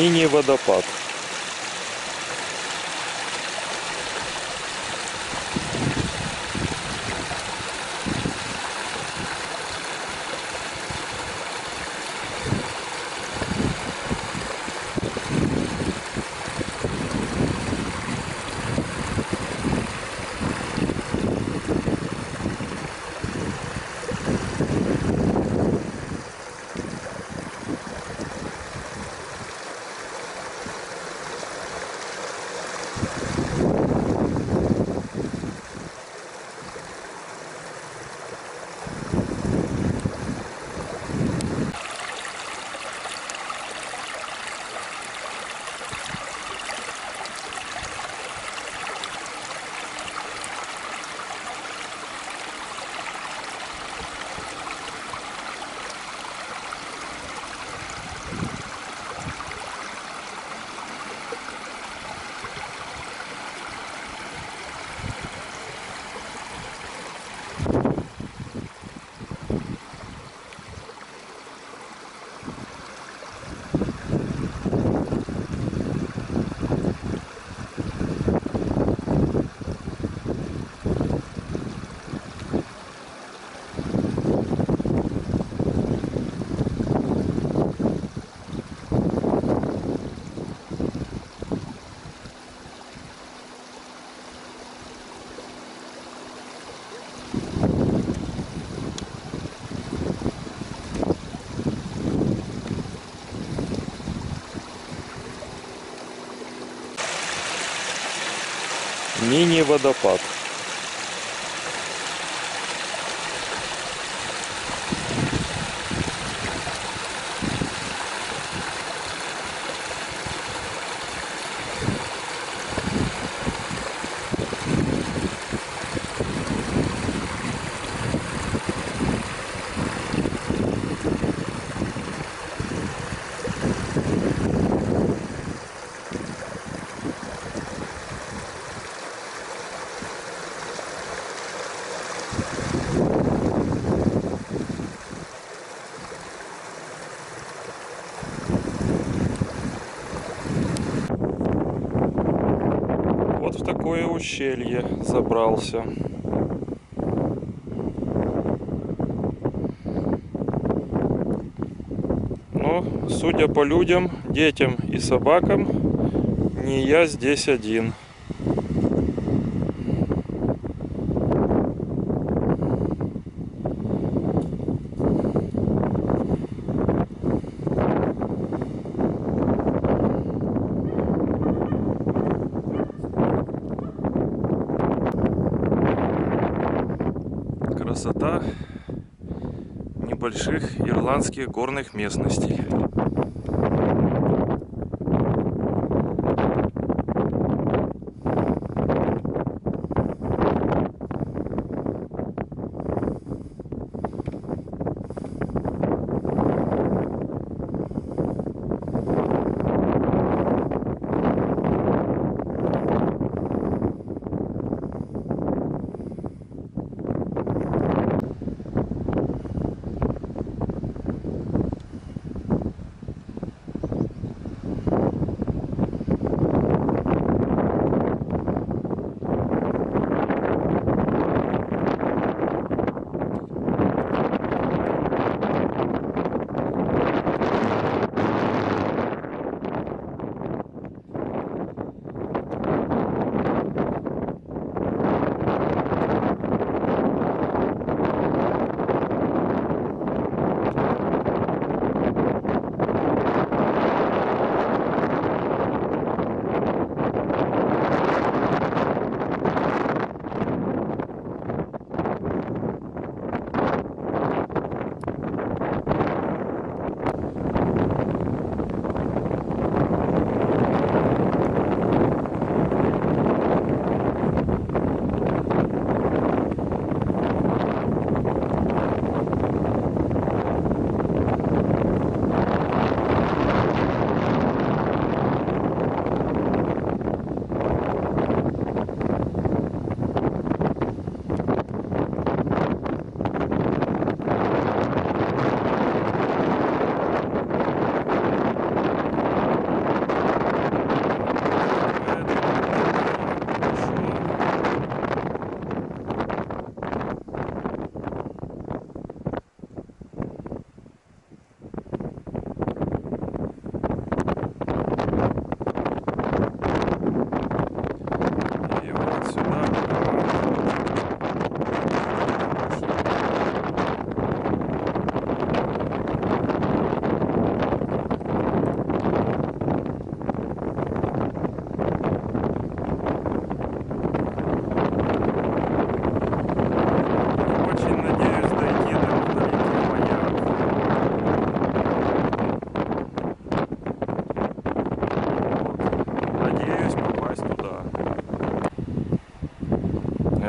Мини-водопад. Мини-водопад. Вот в такое ущелье забрался. Но, судя по людям, детям и собакам, не я здесь один. Красота небольших ирландских горных местностей.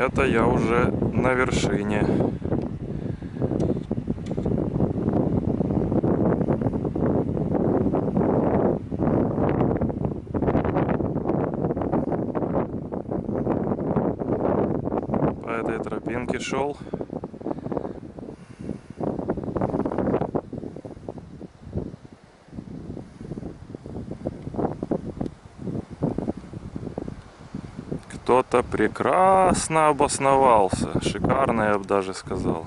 Это я уже на вершине. По этой тропинке шел. Кто-то прекрасно обосновался. Шикарно, я бы даже сказал.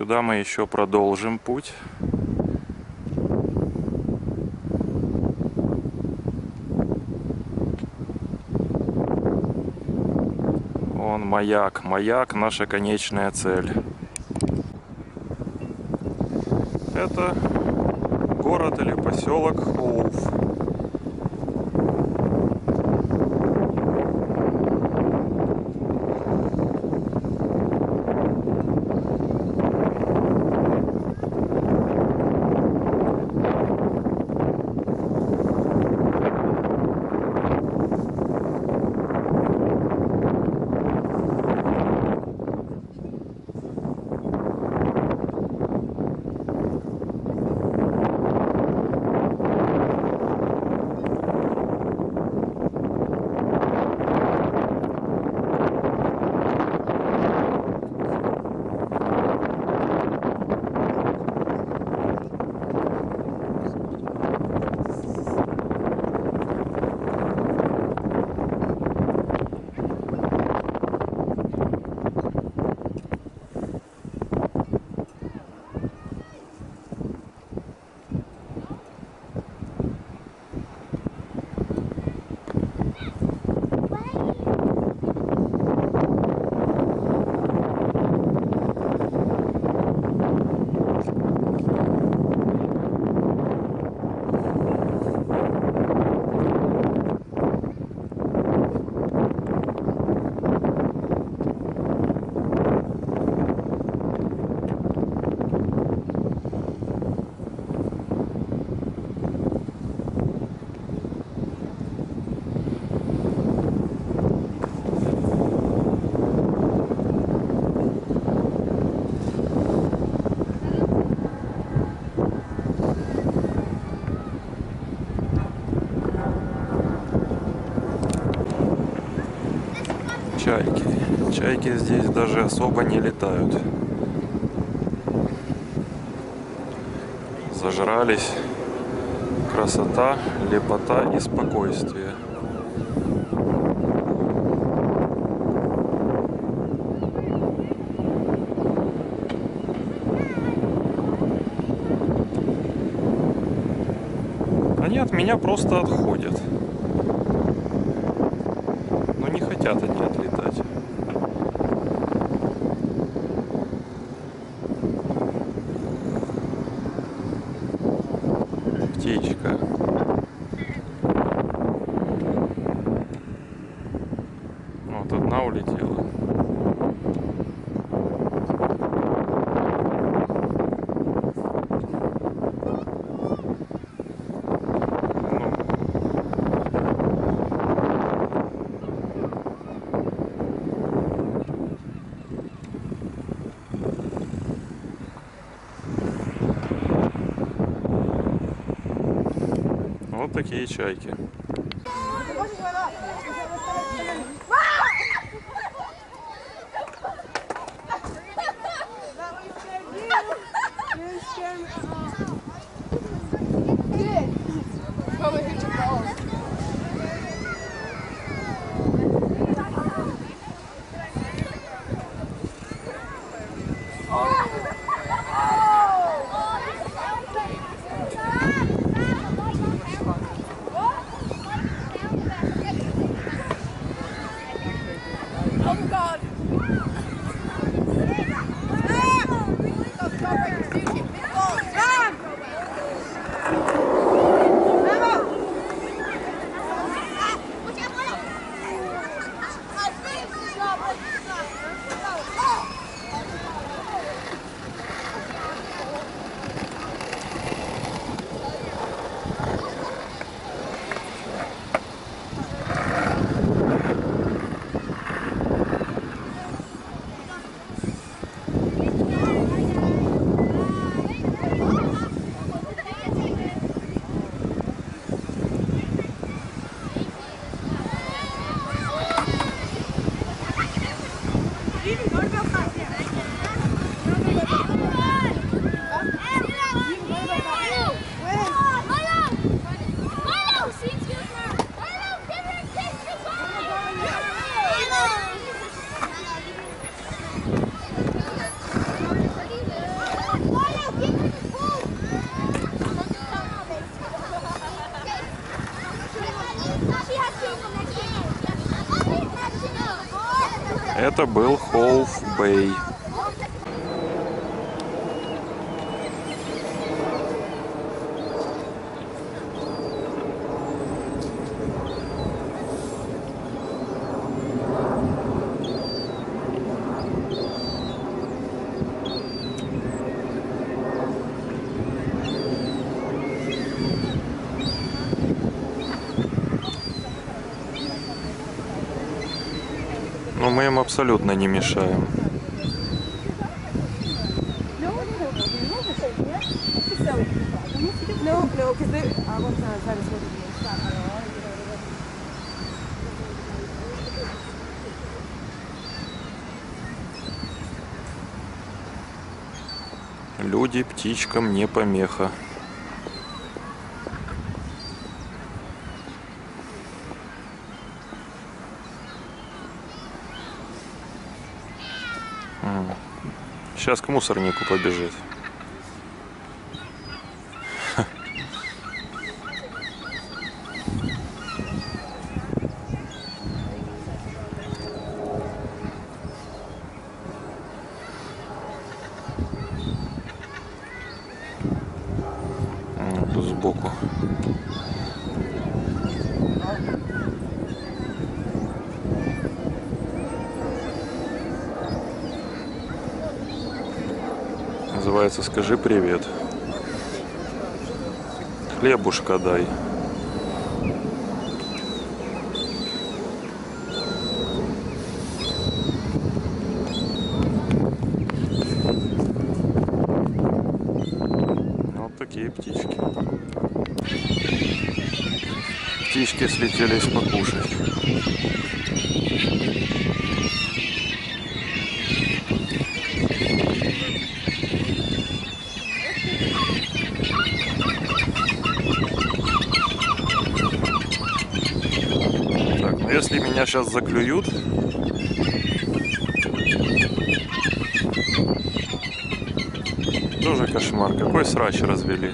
Сюда мы еще продолжим путь. Он маяк, маяк наша конечная цель. Это город или поселок Хоуф. Чайки здесь даже особо не летают. Зажрались. Красота, лепота и спокойствие. Они от меня просто отходят. Но не хотят они отлетать. Птичка. Вот одна улетела. Ну, Такие был Хоуф Бэй. Но мы им абсолютно не мешаем. Люди птичкам не помеха. Сейчас к мусорнику побежит. Тут сбоку. Называется «Скажи привет». Хлебушка дай. Вот такие птички. Птички слетелись покушать. Так, ну если меня сейчас заклюют, тоже кошмар. Какой срач развели.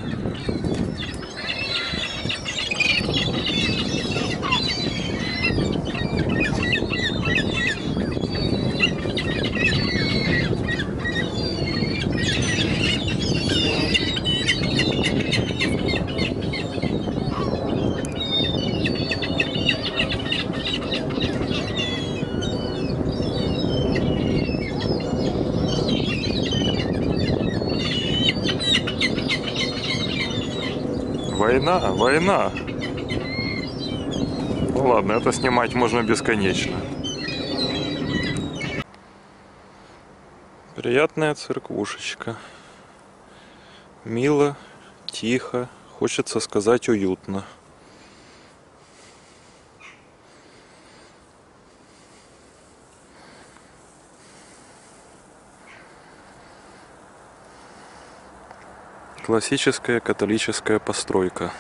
Война, война. Ну ладно, это снимать можно бесконечно. Приятная церквушечка. Мило, тихо, хочется сказать уютно. Классическая католическая постройка.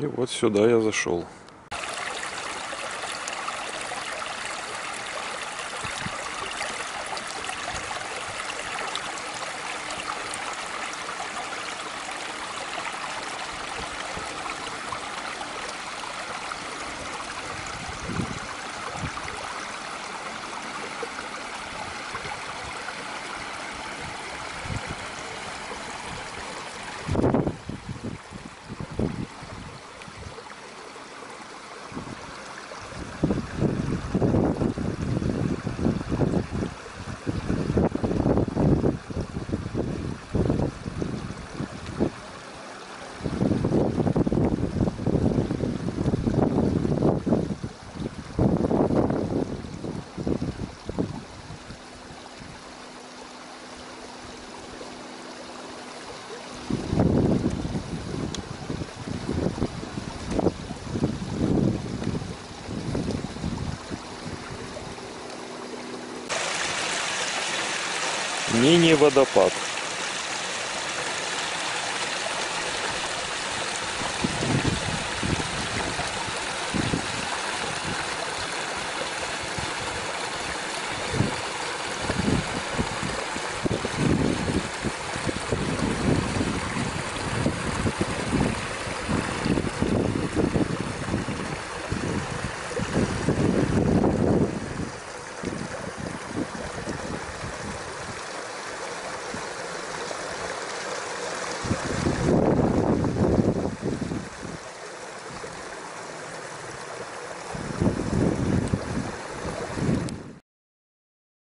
И вот сюда я зашел. Мини-водопад.